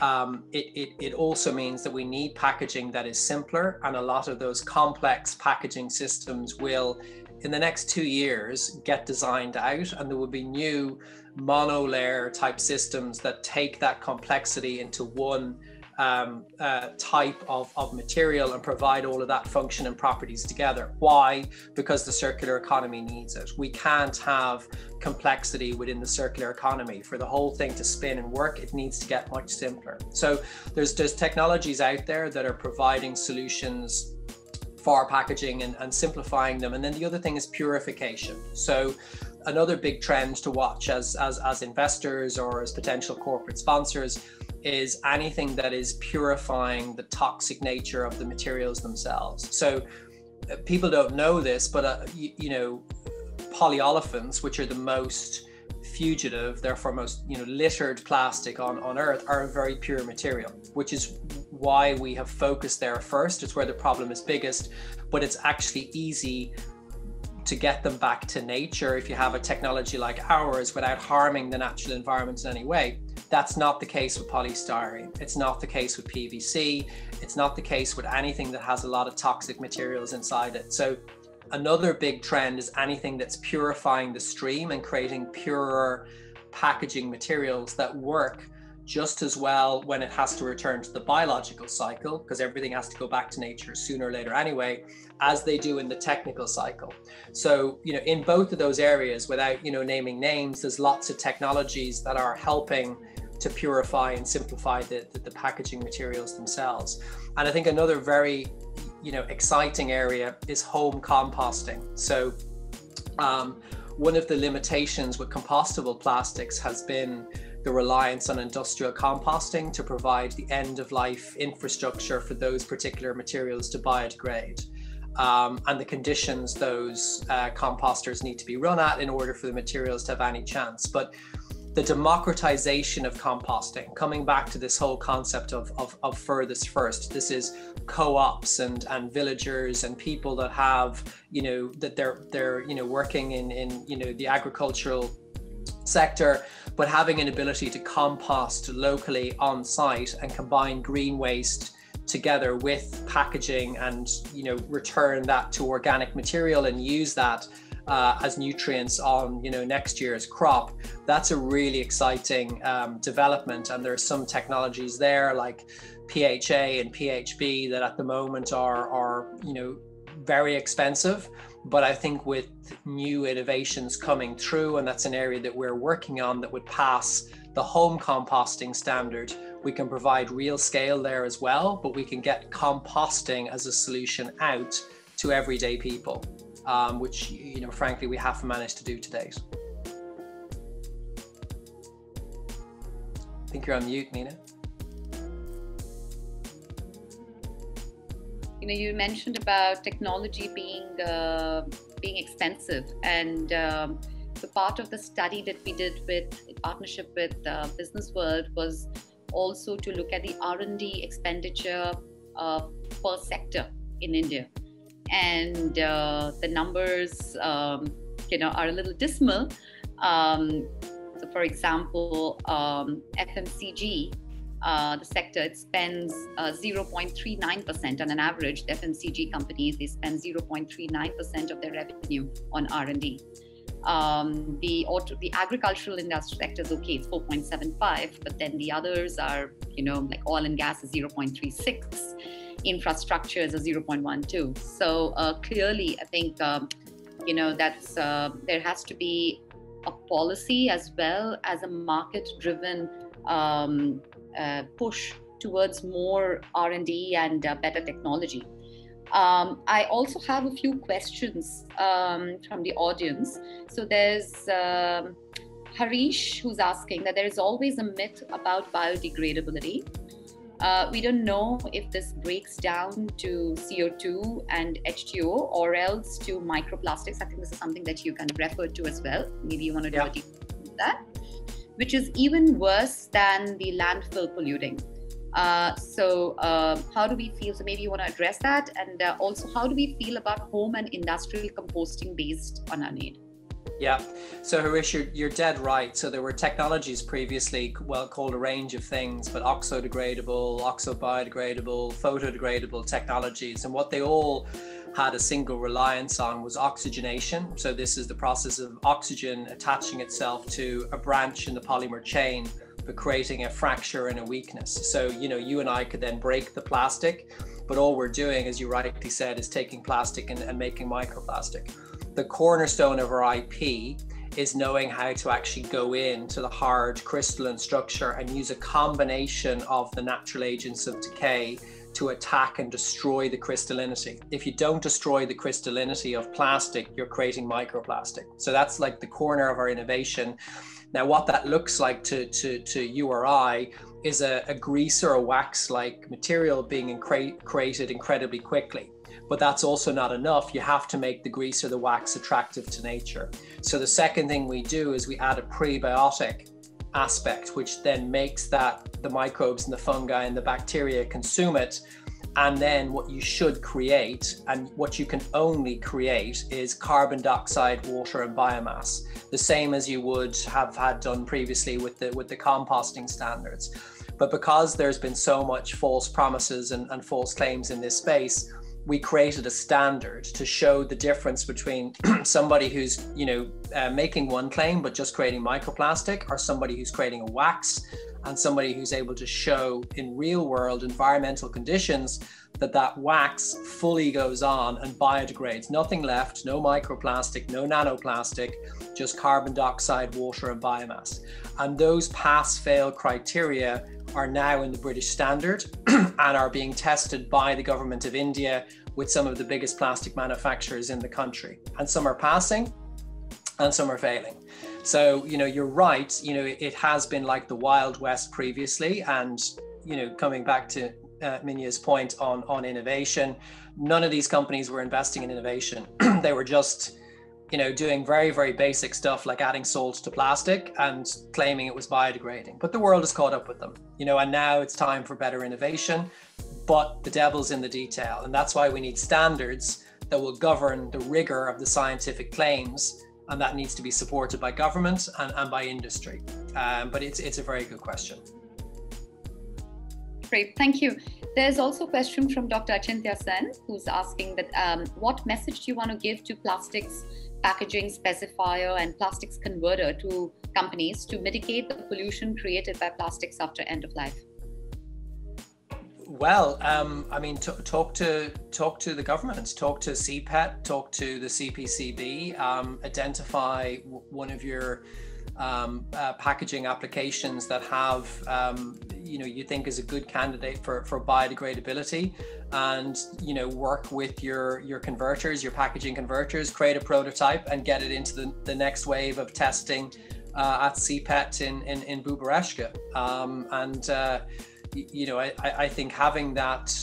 um, it, it, it also means that we need packaging that is simpler and a lot of those complex packaging systems will in the next two years get designed out and there will be new mono layer type systems that take that complexity into one um, uh, type of, of material and provide all of that function and properties together. Why? Because the circular economy needs it. We can't have complexity within the circular economy. For the whole thing to spin and work, it needs to get much simpler. So there's there's technologies out there that are providing solutions for packaging and, and simplifying them. And then the other thing is purification. So another big trend to watch as, as, as investors or as potential corporate sponsors is anything that is purifying the toxic nature of the materials themselves. So uh, people don't know this, but uh, you, you, know, polyolefins, which are the most fugitive, therefore most you know littered plastic on on Earth, are a very pure material, which is why we have focused there first. It's where the problem is biggest, but it's actually easy to get them back to nature if you have a technology like ours without harming the natural environment in any way. That's not the case with polystyrene. It's not the case with PVC. It's not the case with anything that has a lot of toxic materials inside it. So another big trend is anything that's purifying the stream and creating purer packaging materials that work just as well when it has to return to the biological cycle, because everything has to go back to nature sooner or later anyway, as they do in the technical cycle. So, you know, in both of those areas, without, you know, naming names, there's lots of technologies that are helping to purify and simplify the, the, the packaging materials themselves. And I think another very, you know, exciting area is home composting. So, um, one of the limitations with compostable plastics has been the reliance on industrial composting to provide the end of life infrastructure for those particular materials to biodegrade. Um, and the conditions those uh, composters need to be run at in order for the materials to have any chance. But the democratization of composting, coming back to this whole concept of, of, of furthest first, this is co-ops and, and villagers and people that have, you know, that they're they're you know working in, in you know the agricultural sector, but having an ability to compost locally on site and combine green waste together with packaging and you know return that to organic material and use that uh, as nutrients on you know next year's crop that's a really exciting um, development. And there are some technologies there like pha and phb that at the moment are are you know very expensive. But i think with new innovations coming through and that's an area that we're working on that would pass the home composting standard we can provide real scale there as well but we can get composting as a solution out to everyday people um, which you know frankly we haven't managed to do to date. I think you're on mute nina. You know you mentioned about technology being uh, being expensive and um, part of the study that we did with in partnership with uh, Businessworld was also to look at the r&d expenditure uh, per sector in india and uh, the numbers um, you know are a little dismal. Um, so for example um, fmcg uh, the sector it spends uh, 0.39% on an average the fmcg companies they spend 0.39% of their revenue on r&d um, the auto, the agricultural industry sector is okay it's 4.75 but then the others are you know like oil and gas is 0.36 infrastructure is a 0.12 so uh, clearly i think um, you know that's uh, there has to be a policy as well as a market driven um, uh, push towards more r&d and uh, better technology um, I also have a few questions um, from the audience. So there's um, Harish who's asking that there is always a myth about biodegradability. Uh, we don't know if this breaks down to CO2 and H2O or else to microplastics. I think this is something that you can refer to as well. Maybe you want to do yeah. that, which is even worse than the landfill polluting. Uh, so, uh, how do we feel? So, maybe you want to address that, and uh, also, how do we feel about home and industrial composting based on Unade? Yeah. So Harish, you're, you're dead right. So there were technologies previously, well, called a range of things, but oxo-degradable, oxo-biodegradable, photodegradable technologies. And what they all had a single reliance on was oxygenation. So this is the process of oxygen attaching itself to a branch in the polymer chain, but creating a fracture and a weakness. So, you know, you and I could then break the plastic, but all we're doing, as you rightly said, is taking plastic and, and making microplastic the cornerstone of our IP is knowing how to actually go into the hard crystalline structure and use a combination of the natural agents of decay to attack and destroy the crystallinity. If you don't destroy the crystallinity of plastic, you're creating microplastic. So that's like the corner of our innovation. Now, what that looks like to, to, to you or I is a, a grease or a wax like material being created incredibly quickly but that's also not enough. You have to make the grease or the wax attractive to nature. So the second thing we do is we add a prebiotic aspect, which then makes that the microbes and the fungi and the bacteria consume it. And then what you should create and what you can only create is carbon dioxide, water, and biomass, the same as you would have had done previously with the with the composting standards. But because there's been so much false promises and, and false claims in this space, we created a standard to show the difference between <clears throat> somebody who's you know uh, making one claim but just creating microplastic or somebody who's creating a wax and somebody who's able to show in real world environmental conditions that that wax fully goes on and biodegrades nothing left no microplastic no nanoplastic just carbon dioxide water and biomass and those pass fail criteria are now in the British standard <clears throat> and are being tested by the government of India with some of the biggest plastic manufacturers in the country. And some are passing and some are failing. So, you know, you're right, you know, it has been like the Wild West previously. And, you know, coming back to uh, Miniya's point on, on innovation, none of these companies were investing in innovation. <clears throat> they were just you know, doing very, very basic stuff like adding salt to plastic and claiming it was biodegrading. But the world has caught up with them, you know, and now it's time for better innovation. But the devil's in the detail. And that's why we need standards that will govern the rigor of the scientific claims. And that needs to be supported by government and, and by industry. Um, but it's, it's a very good question. Great, thank you. There's also a question from Dr. Achintya Sen, who's asking that um, what message do you want to give to plastics packaging specifier and plastics converter to companies to mitigate the pollution created by plastics after end of life? Well, um, I mean, t- talk to talk to the governments, talk to CIPET, talk to the CPCB, um, identify w- one of your um, uh, packaging applications that have, um, you know, you think is a good candidate for, for biodegradability and, you know, work with your, your converters, your packaging converters, create a prototype and get it into the, the next wave of testing uh, at CIPET in, in, in Bhubaneswar. Um, and, uh, you know, I, I think having that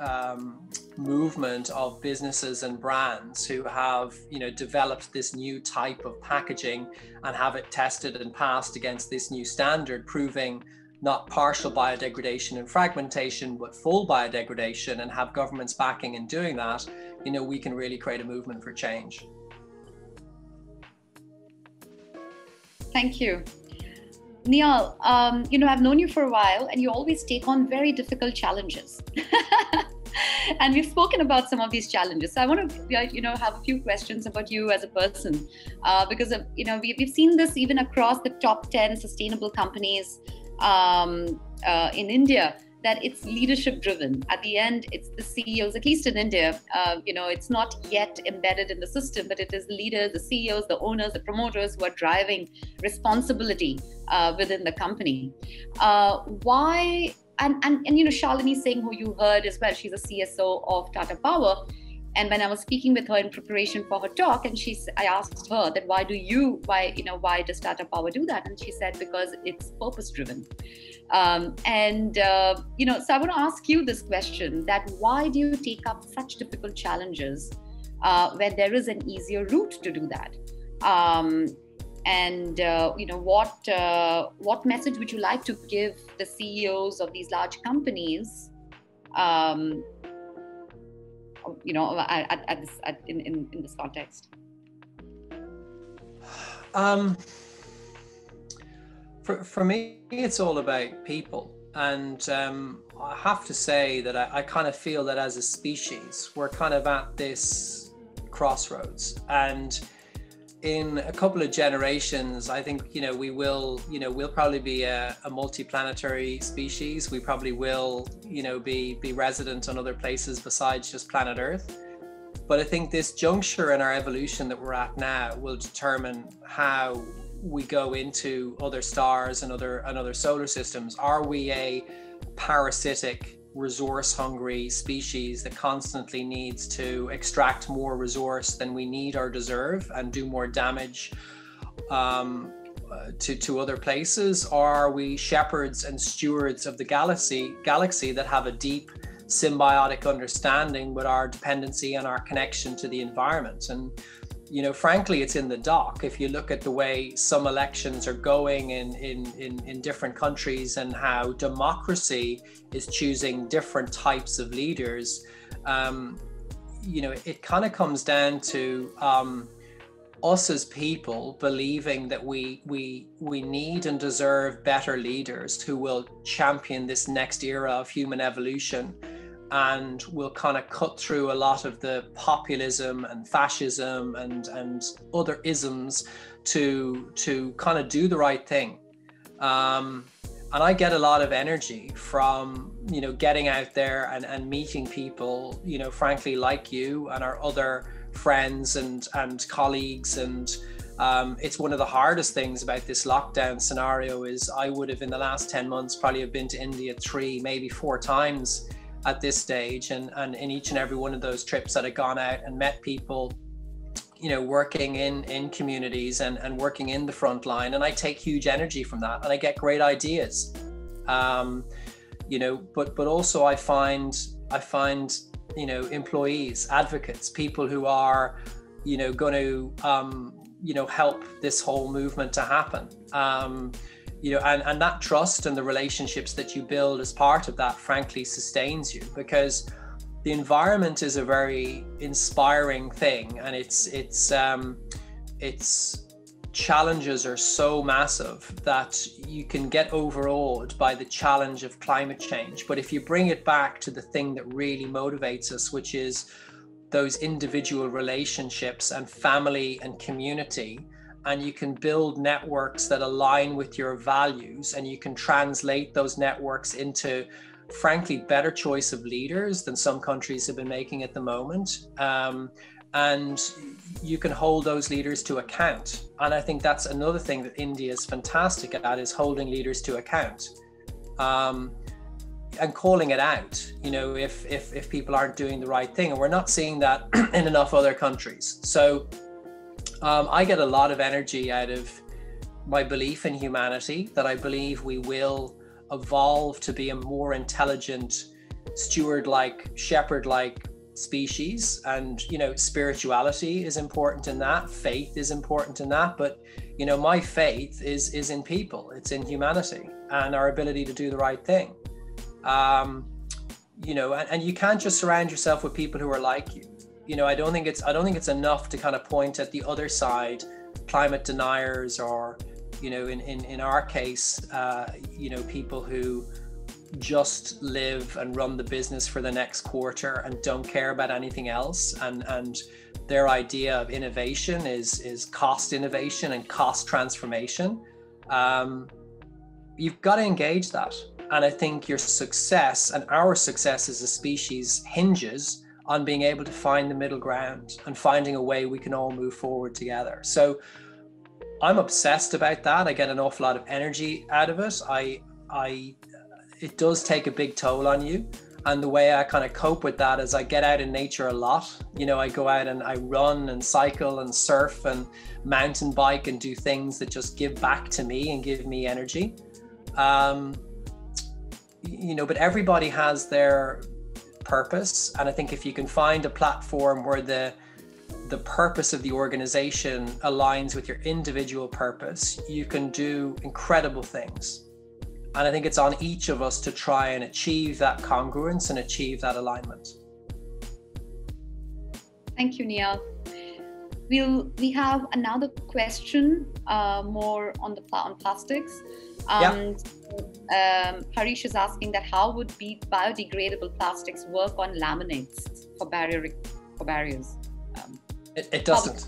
um, movement of businesses and brands who have you know developed this new type of packaging and have it tested and passed against this new standard proving not partial biodegradation and fragmentation but full biodegradation and have governments backing in doing that you know we can really create a movement for change. Thank you Niall, um, you know, I've known you for a while and you always take on very difficult challenges. <laughs> and we've spoken about some of these challenges. So I want to, you know, have a few questions about you as a person, uh, because of, you know we, we've seen this even across the top ten sustainable companies um, uh, in India that it's leadership driven. At the end, it's the CEOs, at least in India, uh, you know, it's not yet embedded in the system, but it is the leaders, the CEOs, the owners, the promoters who are driving responsibility uh, within the company. Uh, why and, and and you know Shalini Singh, who you heard as well, she's a CSO of Tata Power. And when I was speaking with her in preparation for her talk, and she, I asked her that why do you, why you know, why does Tata Power do that? And she said because it's purpose driven. Um, and uh, you know, so I want to ask you this question: that why do you take up such difficult challenges uh, when there is an easier route to do that? Um, and uh, you know what uh, what message would you like to give the CEOs of these large companies um, you know at, at this at, in, in, in this context? Um, for, for me it's all about people. And um, I have to say that I, I kind of feel that as a species we're kind of at this crossroads. And in a couple of generations, I think you know we will you know we'll probably be a, a multi-planetary species. We probably will you know be be resident on other places besides just planet Earth. But I think this juncture in our evolution that we're at now will determine how we go into other stars and other and other solar systems. Are we a parasitic resource hungry species that constantly needs to extract more resource than we need or deserve and do more damage um, uh, to, to other places? Or are we shepherds and stewards of the galaxy, galaxy that have a deep symbiotic understanding with our dependency and our connection to the environment? And you know, frankly, it's in the dock. If you look at the way some elections are going in, in, in, in, different countries and how democracy is choosing different types of leaders, um, you know, it kind of comes down to um, us as people believing that we we we need and deserve better leaders who will champion this next era of human evolution and will kind of cut through a lot of the populism and fascism and and other isms to to kind of do the right thing. Um, and i get a lot of energy from you know getting out there and, and meeting people you know frankly like you and our other friends and and colleagues. And um, it's one of the hardest things about this lockdown scenario is i would have in the last 10 months probably have been to india three maybe four times at this stage and, and in each and every one of those trips that I've gone out and met people you know working in in communities and and working in the front line. And i take huge energy from that and i get great ideas. Um you know but but also i find i find you know employees advocates people who are you know going to um you know help this whole movement to happen. Um you know and, and that trust and the relationships that you build as part of that frankly sustains you because the environment is a very inspiring thing and it's it's um it's challenges are so massive that you can get overawed by the challenge of climate change. But if you bring it back to the thing that really motivates us, which is those individual relationships and family and community, and you can build networks that align with your values, and you can translate those networks into frankly better choice of leaders than some countries have been making at the moment. Um, and you can hold those leaders to account. And i think that's another thing that india is fantastic at is holding leaders to account. Um, and calling it out you know if, if if people aren't doing the right thing. And we're not seeing that <clears throat> in enough other countries. So um, i get a lot of energy out of my belief in humanity that i believe we will evolve to be a more intelligent steward like shepherd like species. And you know spirituality is important in that. Faith is important in that. But you know my faith is is in people. It's in humanity and our ability to do the right thing. Um you know and, and you can't just surround yourself with people who are like you you know i don't think it's i don't think it's enough to kind of point at the other side. Climate deniers or you know in in, in our case uh, you know people who just live and run the business for the next quarter and don't care about anything else. And and their idea of innovation is is cost innovation and cost transformation. Um, you've got to engage that. And i think your success and our success as a species hinges on being able to find the middle ground and finding a way we can all move forward together so I'm obsessed about that. I get an awful lot of energy out of it. I, I, it does take a big toll on you. And the way I kind of cope with that is I get out in nature a lot. You know, I go out and I run and cycle and surf and mountain bike and do things that just give back to me and give me energy. Um, you know, but everybody has their purpose. And I think if you can find a platform where the the purpose of the organization aligns with your individual purpose, you can do incredible things. And I think it's on each of us to try and achieve that congruence and achieve that alignment. Thank you, Niall. We'll we have another question, uh, more on the on plastics. Um, yeah. Um, Harish is asking that how would be biodegradable plastics work on laminates for barrier for barriers? Um, it, it doesn't.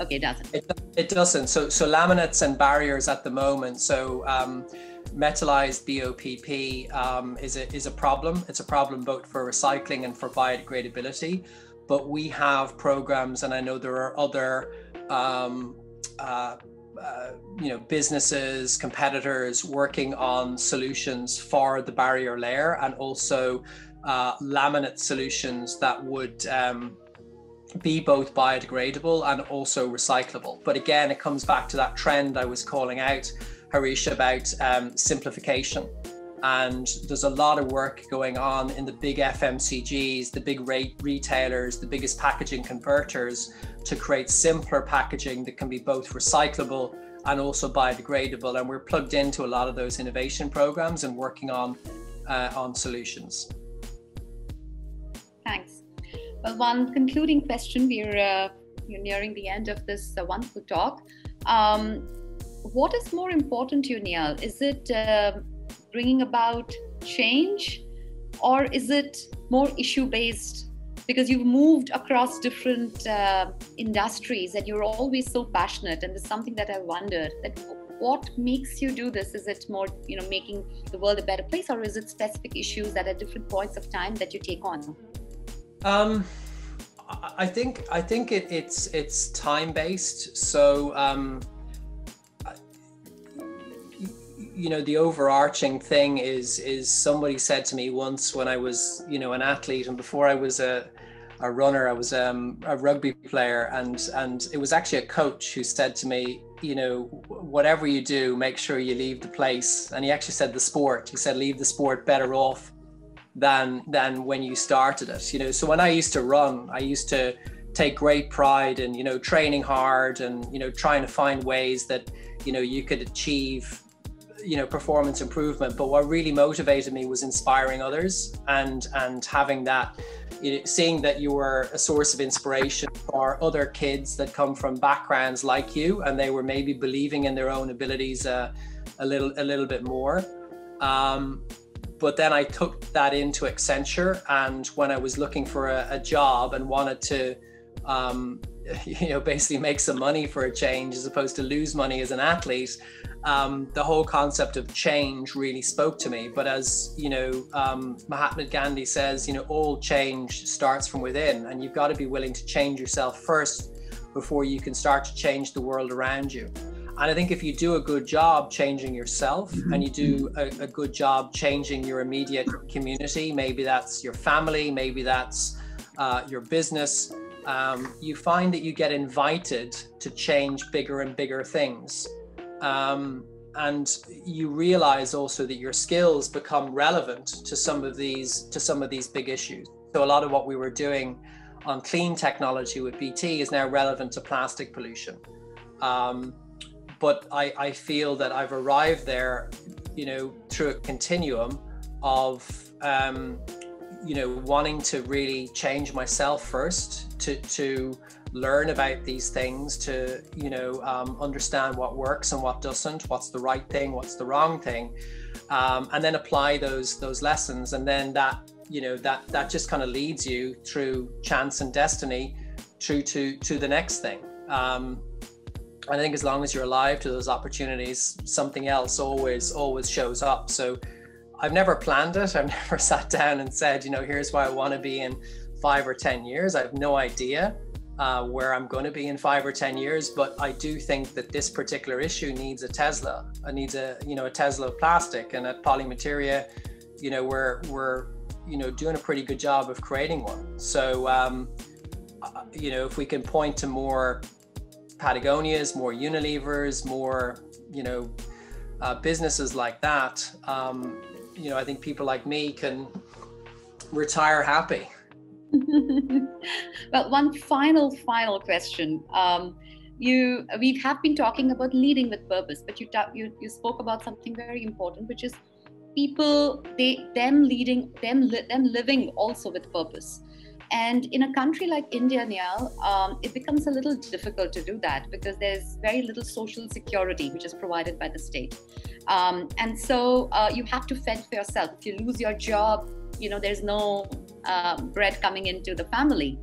Okay, it doesn't. It, it doesn't. So so laminates and barriers at the moment. So um, metallized BOPP um, is a is a problem. It's a problem both for recycling and for biodegradability. But we have programs, and I know there are other. Um, uh, uh, you know businesses competitors working on solutions for the barrier layer and also uh, laminate solutions that would um, be both biodegradable and also recyclable. But again, it comes back to that trend I was calling out, Harish, about um, simplification. And there's a lot of work going on in the big FMCGs, the big rate retailers, the biggest packaging converters to create simpler packaging that can be both recyclable and also biodegradable. And we're plugged into a lot of those innovation programs and working on uh, on solutions. Thanks. Well, one concluding question. We're uh, nearing the end of this uh, wonderful talk. Um, what is more important to you, Niall? Is it uh, bringing about change, or is it more issue based? Because you've moved across different uh, industries and you're always so passionate. And there's something that I wondered that what makes you do this? Is it more, you know, making the world a better place, or is it specific issues that at different points of time that you take on? Um, I think I think it, it's it's time based. So um, you know the overarching thing is is somebody said to me once when I was you know an athlete and before I was a a runner I was um, a rugby player and and it was actually a coach who said to me you know whatever you do make sure you leave the place. And he actually said the sport. He said leave the sport better off than than when you started it you know. So when i used to run i used to take great pride in you know training hard and you know trying to find ways that you know you could achieve you know performance improvement but what really motivated me was inspiring others and and having that you know, seeing that you were a source of inspiration for other kids that come from backgrounds like you and they were maybe believing in their own abilities uh, a little a little bit more. Um, but then I took that into Accenture and when I was looking for a, a job and wanted to um, <laughs> you know basically make some money for a change as opposed to lose money as an athlete um, the whole concept of change really spoke to me. But as you know, um, Mahatma Gandhi says, you know, all change starts from within, and you've got to be willing to change yourself first before you can start to change the world around you. And I think if you do a good job changing yourself mm-hmm. and you do a, a, good job changing your immediate community, maybe that's your family, maybe that's uh, your business, um, you find that you get invited to change bigger and bigger things. Um, and you realize also that your skills become relevant to some of these to some of these big issues. So a lot of what we were doing on clean technology with bt is now relevant to plastic pollution. Um, but I, I feel that i've arrived there you know through a continuum of um, you know wanting to really change myself first to to learn about these things to you know um, understand what works and what doesn't what's the right thing what's the wrong thing um, and then apply those those lessons. And then that you know that that just kind of leads you through chance and destiny through to to the next thing. Um, I think as long as you're alive to those opportunities something else always always shows up. So I've never planned it I've <laughs> never sat down and said you know here's where I want to be in five or ten years I have no idea uh, where I'm going to be in five or ten years. But I do think that this particular issue needs a Tesla. It needs a you know a Tesla of plastic, and at Polymateria, you know we're we're you know doing a pretty good job of creating one. So um, uh, you know if we can point to more Patagonias, more Unilevers, more you know uh, businesses like that, um, you know I think people like me can retire happy <laughs> well, one final, final question. Um, you, we have been talking about leading with purpose, but you, you, you spoke about something very important, which is people, they, them leading, them, them living also with purpose. And in a country like India, Niall, um, it becomes a little difficult to do that because there's very little social security which is provided by the state. Um, and so uh, you have to fend for yourself. If you lose your job, you know there's no uh, bread coming into the family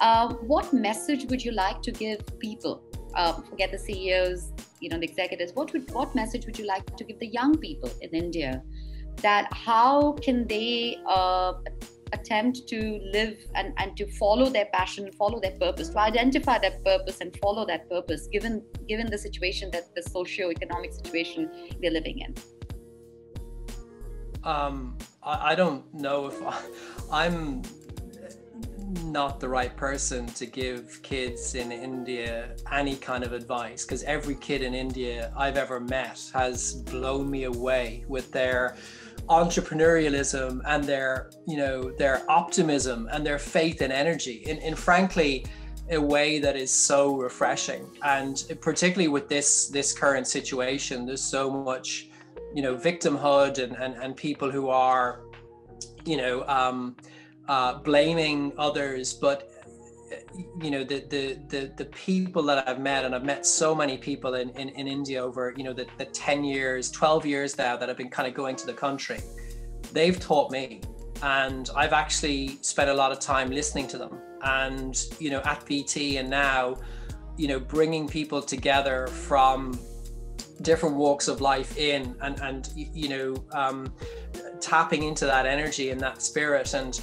uh, what message would you like to give people uh, forget the ceos you know the executives what would what message would you like to give the young people in india that how can they uh, attempt to live and, and to follow their passion follow their purpose to identify their purpose and follow that purpose given given the situation that the socio-economic situation they're living in. Um, I, I don't know if I, I'm not the right person to give kids in India any kind of advice because every kid in India I've ever met has blown me away with their entrepreneurialism and their you know their optimism and their faith and energy in, in frankly a way that is so refreshing. And particularly with this this current situation there's so much you know victimhood and and, and people who are you know um, uh, blaming others but you know the, the the the people that I've met and I've met so many people in in, in India over you know the, the 10 years 12 years now that I've been kind of going to the country they've taught me. And I've actually spent a lot of time listening to them. And you know at BT and now you know bringing people together from different walks of life in and and you know um, tapping into that energy and that spirit. And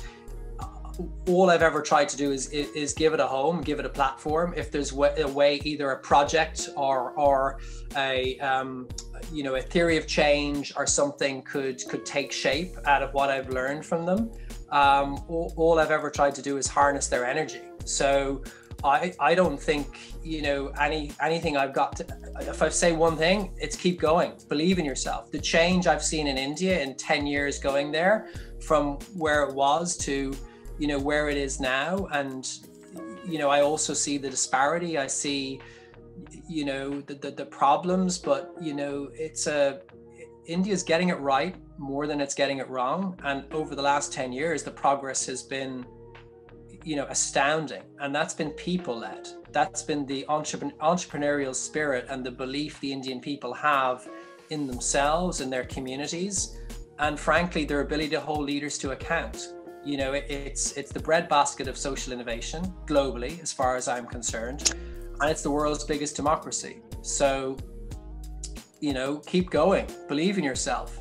all I've ever tried to do is, is give it a home, give it a platform. If there's a way, either a project or or a um, you know a theory of change or something could could take shape out of what I've learned from them. Um, all, all I've ever tried to do is harness their energy. So I, I don't think you know any anything I've got to if I say one thing it's keep going believe in yourself the change I've seen in India in 10 years going there from where it was to you know where it is now and you know I also see the disparity I see you know the, the, the problems but you know it's a India's getting it right more than it's getting it wrong. And over the last 10 years, the progress has been, you know, astounding. And that's been people led. That's been the entrepreneurial spirit and the belief the Indian people have in themselves and their communities. And frankly, their ability to hold leaders to account. You know, it, it's it's the breadbasket of social innovation globally, as far as I'm concerned, and it's the world's biggest democracy. So, you know, keep going, believe in yourself,